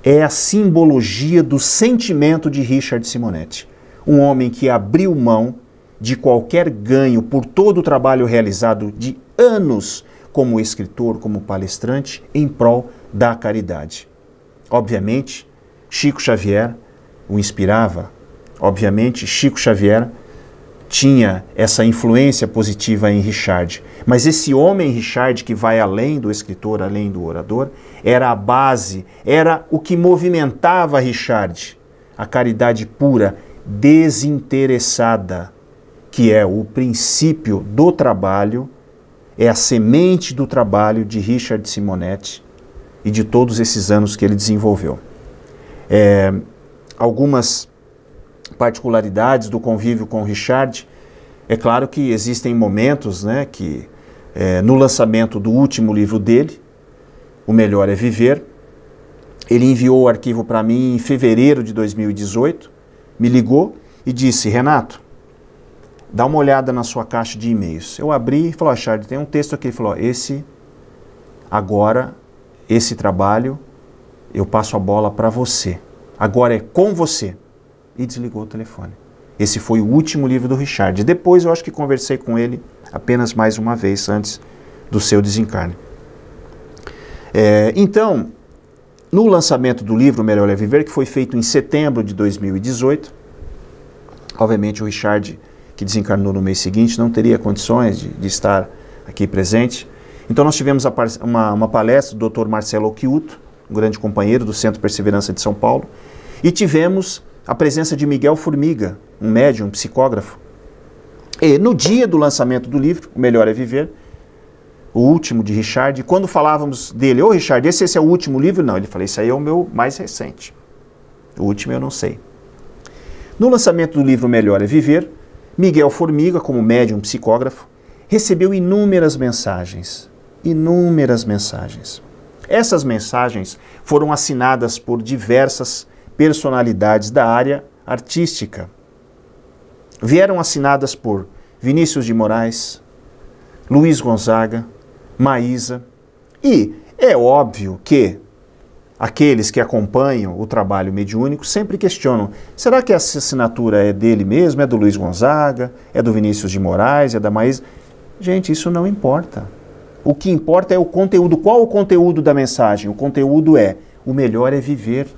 é a simbologia do sentimento de Richard Simonetti, um homem que abriu mão de qualquer ganho por todo o trabalho realizado de anos como escritor, como palestrante, em prol da caridade. Obviamente, Chico Xavier o inspirava, obviamente, Chico Xavier tinha essa influência positiva em Richard. Mas esse homem Richard, que vai além do escritor, além do orador, era a base, era o que movimentava Richard. A caridade pura, desinteressada que é o princípio do trabalho, é a semente do trabalho de Richard Simonetti e de todos esses anos que ele desenvolveu. É, algumas particularidades do convívio com Richard, é claro que existem momentos né, que, é, no lançamento do último livro dele, O Melhor é Viver, ele enviou o arquivo para mim em fevereiro de 2018, me ligou e disse: Renato, dá uma olhada na sua caixa de e-mails. Eu abri e falou, Richard, tem um texto aqui. Ele falou, esse, agora, esse trabalho, eu passo a bola para você. Agora é com você. E desligou o telefone. Esse foi o último livro do Richard. Depois eu acho que conversei com ele apenas mais uma vez antes do seu desencarne. É, então, no lançamento do livro Melhor é Viver, que foi feito em setembro de 2018, obviamente o Richard que desencarnou no mês seguinte, não teria condições de, de estar aqui presente. Então nós tivemos uma, uma, palestra do Dr. Marcelo Occhiuto, um grande companheiro do Centro Perseverança de São Paulo, e tivemos a presença de Miguel Formiga, um médium, um psicógrafo. E no dia do lançamento do livro, O Melhor é Viver, o último de Richard, quando falávamos dele, ô oh, Richard, esse, esse é o último livro? Não, ele falou, esse aí é o meu mais recente. O último eu não sei. No lançamento do livro Melhor é Viver, Miguel Formiga, como médium psicógrafo, recebeu inúmeras mensagens. Inúmeras mensagens. Essas mensagens foram assinadas por diversas personalidades da área artística. Vieram assinadas por Vinícius de Moraes, Luiz Gonzaga, Maísa. E é óbvio que aqueles que acompanham o trabalho mediúnico sempre questionam: será que essa assinatura é dele mesmo? É do Luiz Gonzaga? É do Vinícius de Moraes? É da Maísa? Gente, isso não importa. O que importa é o conteúdo. Qual o conteúdo da mensagem? O conteúdo é: o melhor é viver.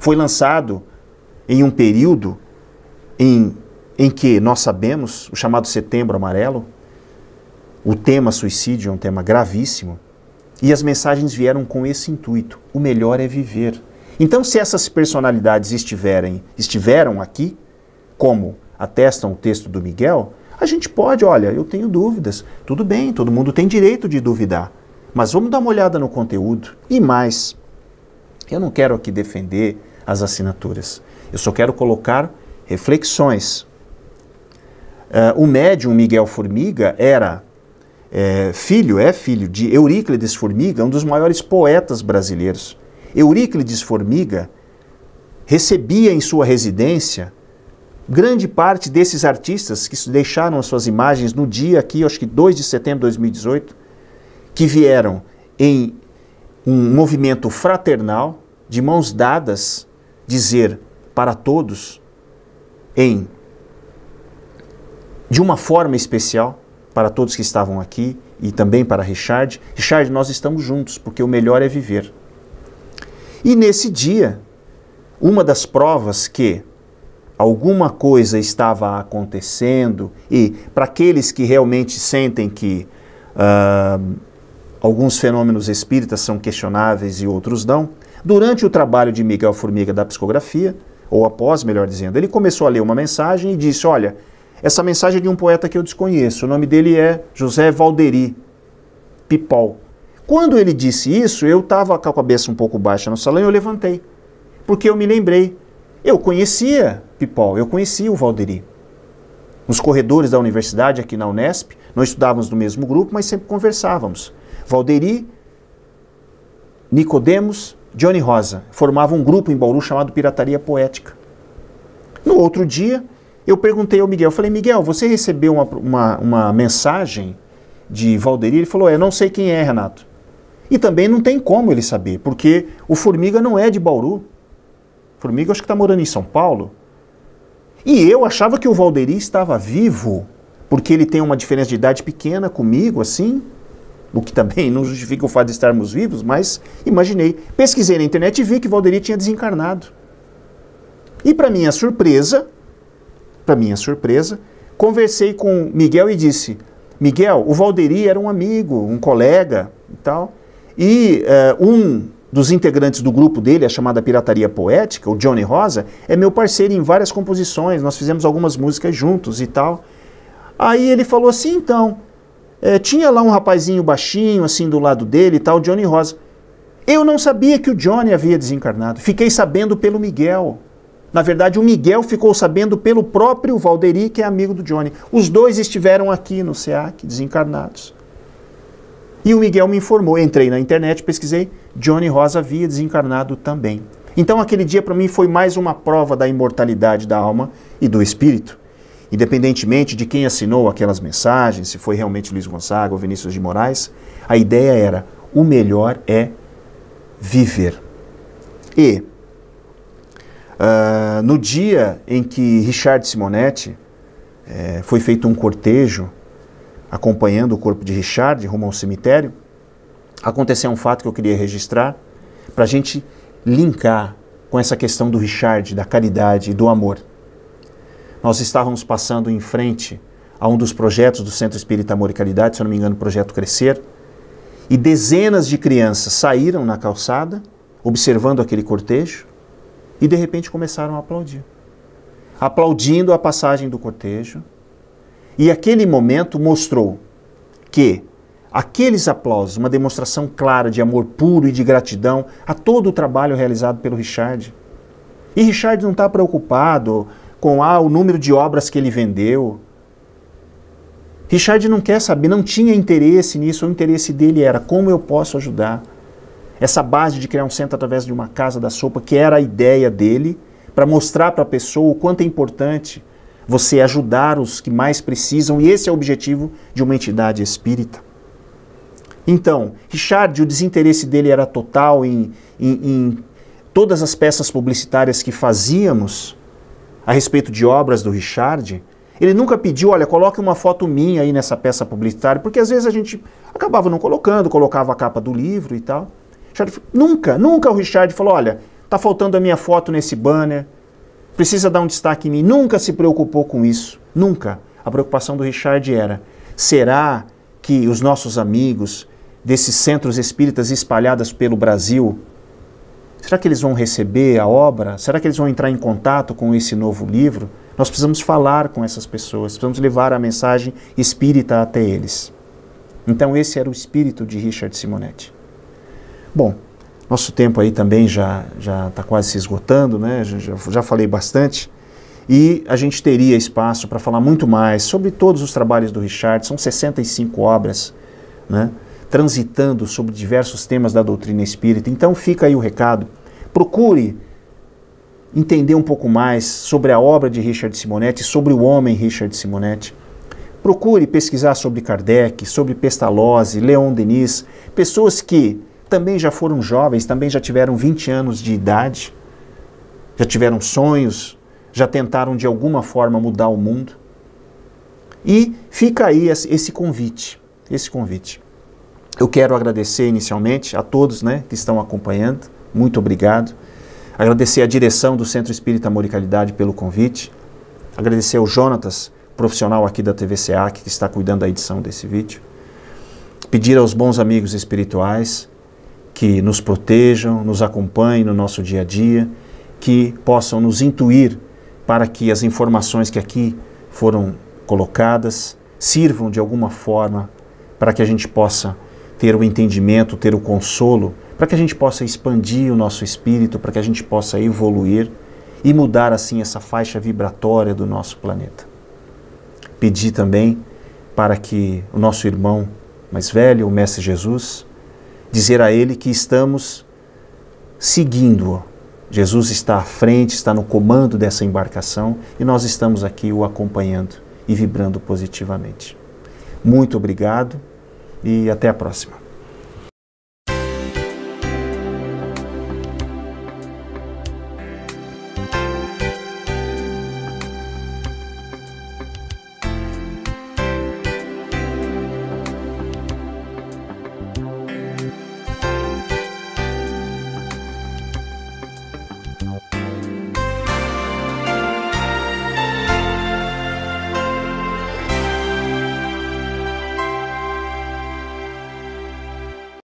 Foi lançado em um período em, em que nós sabemos, o chamado Setembro Amarelo, o tema suicídio é um tema gravíssimo, e as mensagens vieram com esse intuito: o melhor é viver. Então, se essas personalidades estiverem, estiveram aqui, como atestam o texto do Miguel, a gente pode, olha, eu tenho dúvidas. Tudo bem, todo mundo tem direito de duvidar. Mas vamos dar uma olhada no conteúdo. E mais, eu não quero aqui defender as assinaturas. Eu só quero colocar reflexões. Uh, o médium Miguel Formiga era é, filho, é filho de Euríclides Formiga, um dos maiores poetas brasileiros. Euríclides Formiga recebia em sua residência grande parte desses artistas que deixaram as suas imagens no dia aqui, acho que 2 de setembro de 2018, que vieram em um movimento fraternal, de mãos dadas, dizer para todos, em de uma forma especial, para todos que estavam aqui e também para Richard. Richard, nós estamos juntos, porque o melhor é viver. E nesse dia, uma das provas que alguma coisa estava acontecendo, e para aqueles que realmente sentem que uh, alguns fenômenos espíritas são questionáveis e outros não, durante o trabalho de Miguel Formiga da psicografia, ou após, melhor dizendo, ele começou a ler uma mensagem e disse: Olha, essa mensagem é de um poeta que eu desconheço, o nome dele é José Valderi Pipol. Quando ele disse isso, eu estava com a cabeça um pouco baixa no salão e eu levantei, porque eu me lembrei eu conhecia Pipol, eu conhecia o Valderi. Nos corredores da universidade, aqui na Unesp, nós estudávamos no mesmo grupo, mas sempre conversávamos. Valderi, Nicodemos, Johnny Rosa formavam um grupo em Bauru chamado Pirataria Poética. No outro dia, eu perguntei ao Miguel, falei, Miguel, você recebeu uma, uma, uma mensagem de Valderi? Ele falou, é, não sei quem é, Renato. E também não tem como ele saber, porque o Formiga não é de Bauru. Formiga acho que está morando em São Paulo. E eu achava que o Valderi estava vivo, porque ele tem uma diferença de idade pequena comigo, assim, o que também não justifica o fato de estarmos vivos, mas imaginei. Pesquisei na internet e vi que Valderi tinha desencarnado. E para minha surpresa, para minha surpresa, conversei com Miguel e disse: Miguel, o Valderi era um amigo, um colega e tal. E uh, um dos integrantes do grupo dele, a chamada Pirataria Poética, o Johnny Rosa, é meu parceiro em várias composições, nós fizemos algumas músicas juntos e tal. Aí ele falou assim, então, é, tinha lá um rapazinho baixinho, assim, do lado dele e tal, Johnny Rosa. Eu não sabia que o Johnny havia desencarnado, fiquei sabendo pelo Miguel. Na verdade, o Miguel ficou sabendo pelo próprio Valderi, que é amigo do Johnny. Os dois estiveram aqui no SEAC, desencarnados. E o Miguel me informou, entrei na internet, pesquisei, Johnny Rosa havia desencarnado também. Então aquele dia para mim foi mais uma prova da imortalidade da alma e do espírito. Independentemente de quem assinou aquelas mensagens, se foi realmente Luiz Gonzaga ou Vinícius de Moraes, a ideia era: o melhor é viver. E uh, no dia em que Richard Simonetti eh, foi feito um cortejo acompanhando o corpo de Richard rumo ao cemitério, aconteceu um fato que eu queria registrar para a gente linkar com essa questão do Richard, da caridade e do amor. Nós estávamos passando em frente a um dos projetos do Centro Espírita Amor e Caridade, se eu não me engano, o projeto Crescer, e dezenas de crianças saíram na calçada, observando aquele cortejo, e de repente começaram a aplaudir. Aplaudindo a passagem do cortejo, e aquele momento mostrou que aqueles aplausos, uma demonstração clara de amor puro e de gratidão a todo o trabalho realizado pelo Richard. E Richard não está preocupado com ah, o número de obras que ele vendeu. Richard não quer saber, não tinha interesse nisso, o interesse dele era como eu posso ajudar. Essa base de criar um centro através de uma casa da sopa, que era a ideia dele, para mostrar para a pessoa o quanto é importante você ajudar os que mais precisam, e esse é o objetivo de uma entidade espírita. Então, Richard, o desinteresse dele era total em, em, em todas as peças publicitárias que fazíamos a respeito de obras do Richard. Ele nunca pediu, olha, coloque uma foto minha aí nessa peça publicitária, porque às vezes a gente acabava não colocando, colocava a capa do livro e tal. Richard, nunca, nunca o Richard falou, olha, Está faltando a minha foto nesse banner. Precisa dar um destaque em mim. Nunca se preocupou com isso. Nunca. A preocupação do Richard era: será que os nossos amigos desses centros espíritas espalhados pelo Brasil, será que eles vão receber a obra? Será que eles vão entrar em contato com esse novo livro? Nós precisamos falar com essas pessoas, precisamos levar a mensagem espírita até eles. Então, esse era o espírito de Richard Simonetti. Bom, nosso tempo aí também já está quase se esgotando, né? Já, já falei bastante. E a gente teria espaço para falar muito mais sobre todos os trabalhos do Richard. São 65 obras, né? transitando sobre diversos temas da doutrina espírita. Então fica aí o recado. Procure entender um pouco mais sobre a obra de Richard Simonetti, sobre o homem Richard Simonetti. Procure pesquisar sobre Kardec, sobre Pestalozzi, Leon Denis, pessoas que também já foram jovens, também já tiveram 20 anos de idade, já tiveram sonhos, já tentaram de alguma forma mudar o mundo. E fica aí esse convite, esse convite. Eu quero agradecer inicialmente a todos né, que estão acompanhando, muito obrigado. Agradecer a direção do Centro Espírita Amor e Caridade pelo convite. Agradecer ao Jonatas, profissional aqui da TVCA, que está cuidando da edição desse vídeo. Pedir aos bons amigos espirituais que nos protejam, nos acompanhem no nosso dia a dia, que possam nos intuir para que as informações que aqui foram colocadas sirvam de alguma forma para que a gente possa ter o entendimento, ter o consolo, para que a gente possa expandir o nosso espírito, para que a gente possa evoluir e mudar assim essa faixa vibratória do nosso planeta. Pedir também para que o nosso irmão mais velho, o Mestre Jesus, dizer a ele que estamos seguindo-o Jesus está à frente, está no comando dessa embarcação e nós estamos aqui o acompanhando e vibrando positivamente. Muito obrigado e até a próxima.